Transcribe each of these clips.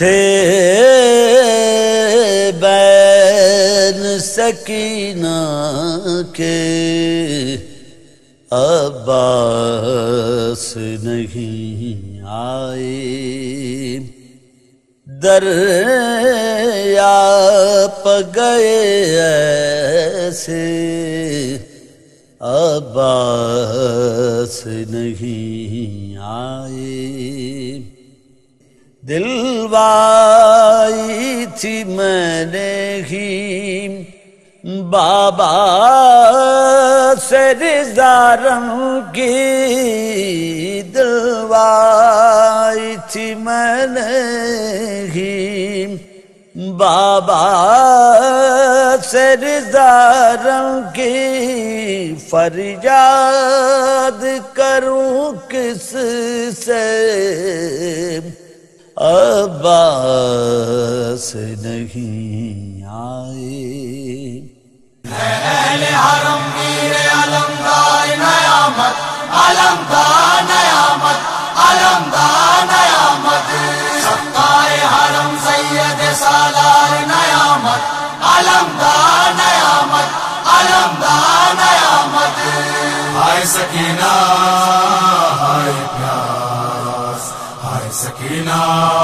थे बैन सकीना के अब्बास नहीं आए। दरिया प गए ऐसे अब्बास नहीं आए। दिलवाई थी मैंने ही। बाबा से रिजारम की दिलवाई थी मैंने ही। बाबा से रिजारम की फरियाद करूँ किस से अब्बास नहीं आए। हरम वीर अलमदार नयामत अलमदार नयामत सकीना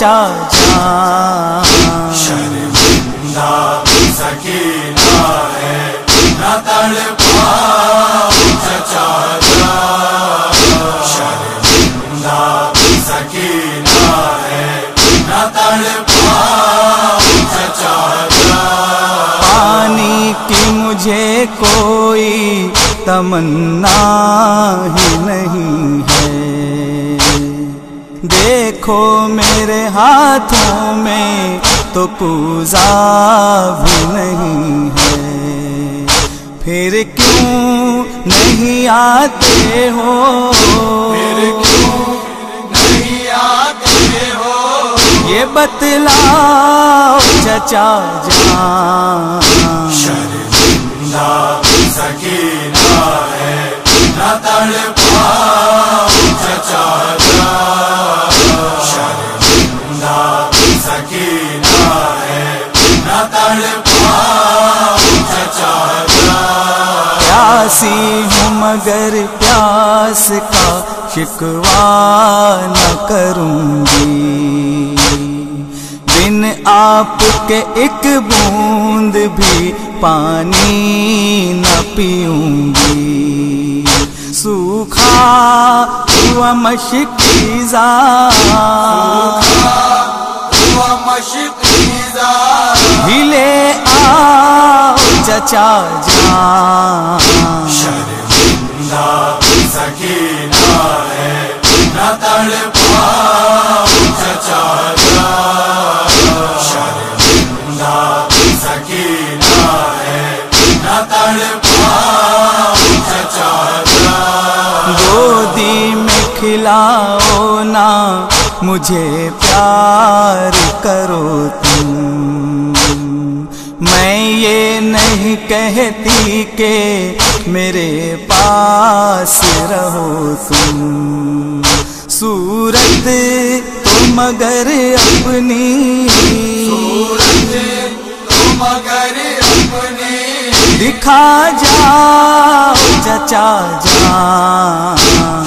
जान। शर्मिंदा सकीना है न तड़पा चचा शर्मिंदा सकीना है न तड़पा पानी की मुझे कोई तमन्ना ही नहीं। देखो मेरे हाथों में तो पूजा भी नहीं है। फिर क्यों नहीं आते हो? फिर क्यों नहीं आते हो? ये बतलाओ चचा जान। शर्मिंदा सकीना है न तड़पा मगर प्यास का शिकवा न करूँगी। बिन आपके एक बूंद भी पानी न पीऊँगी। सूखा हुआ मशकीजा मशकीजा हिले आओ चचा जान। शर्मिंदा सकीना है, न है, न तड़पा चचा गोदी में खिलाओ ना, मुझे प्यार करो तुम। मैं ये नहीं कहती के मेरे पास रहो तुम। सूरत तो मगर अपनी। अगर अपनी। दिखा जाओ चचा जा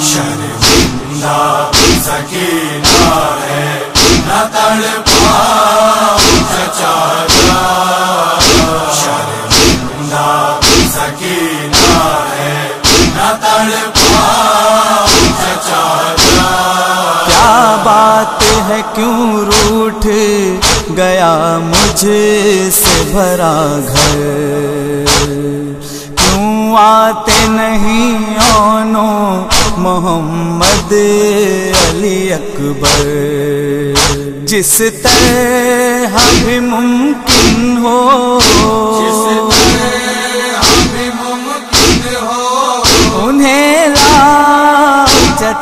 शर्मिंदा सकीना है न तड़पा क्या बात है, क्यों रूठ गया मुझे से भरा घर? क्यों आते नहीं ओनो मोहम्मद अली अकबर? जिस तरह भी मुमकिन हो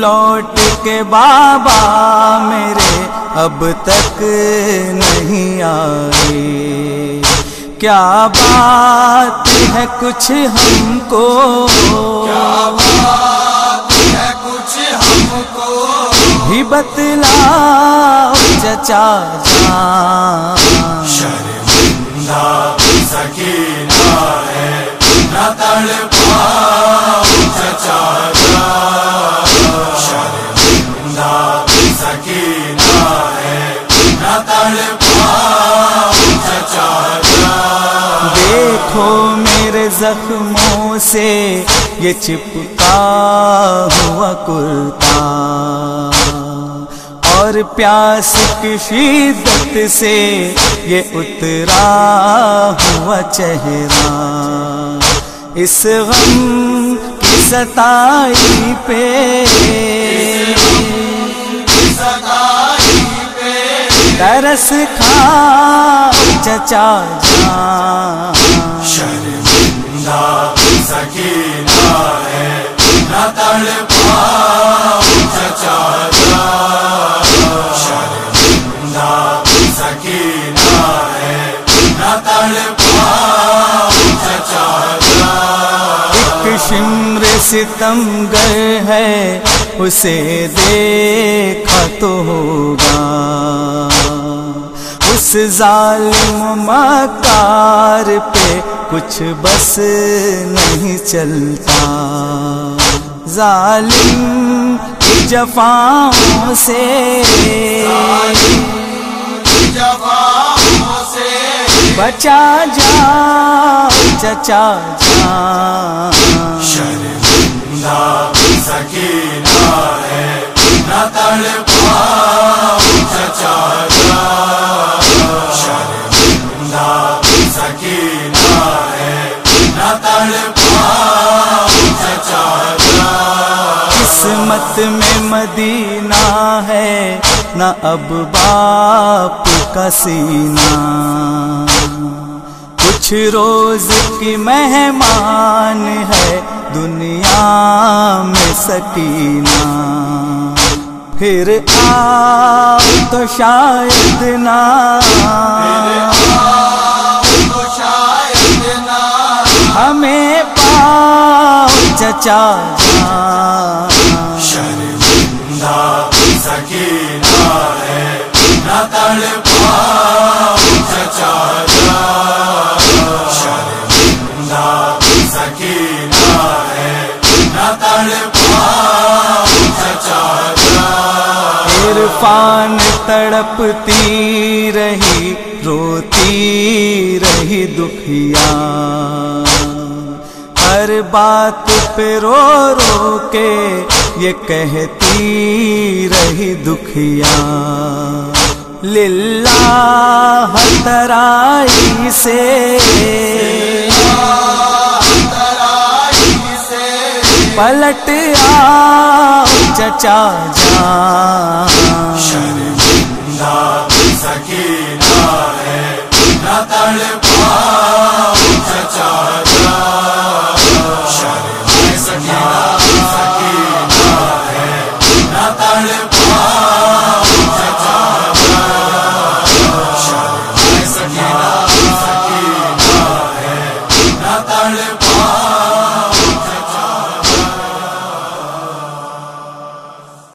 लौट के बाबा मेरे अब तक नहीं आए। क्या बात है कुछ हमको? बात है कुछ हमको? भी बतलाओ चचा शर्मिंदा सकीना है न तड़पाओ चचा देखो मेरे जख्मों से ये चिपका हुआ कुर्ता। और प्यास की शिद्दत से ये उतरा हुआ चेहरा। इस गम सताई पे। तरस खा चचा जा शर्मिंदा सकीना है न तड़पाओ सितमगर है, उसे देखा तो होगा। उस जालिम मकार पे कुछ बस नहीं चलता। जालिम जफाओं से बचा जा चचा जान। शर्मिंदा सकीना है न तड़पाओ चचा शर्मिंदा सकीना है न तड़पाओ चचा किस्मत में मदीना है, न अब बाप का सीना। कुछ रोज की मेहमान है दुनिया में सकीना। फिर आओ तो शायद ना। तो शायद हमें पाओ चचा। शर्मिंदा सकीना है, न तड़पाओ इरफान तड़पती रही, रोती रही दुखिया। हर बात पे रो रो के ये कहती रही दुखिया। लिल्ला तराई से। पलट आ चचा शर्मिंदा सकीना है न तड़पा चचा